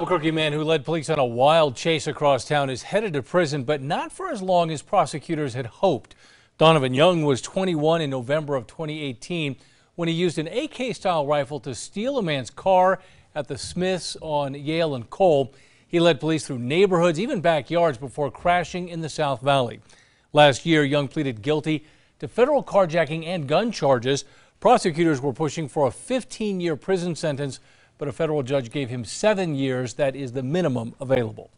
Albuquerque man who led police on a wild chase across town is headed to prison, but not for as long as prosecutors had hoped. Donovan Young was 21 in November of 2018 when he used an AK-style rifle to steal a man's car at the Smiths on Yale and Cole. He led police through neighborhoods, even backyards, before crashing in the South Valley. Last year, Young pleaded guilty to federal carjacking and gun charges. Prosecutors were pushing for a 15-year prison sentence but a federal judge gave him seven years. That is the minimum available.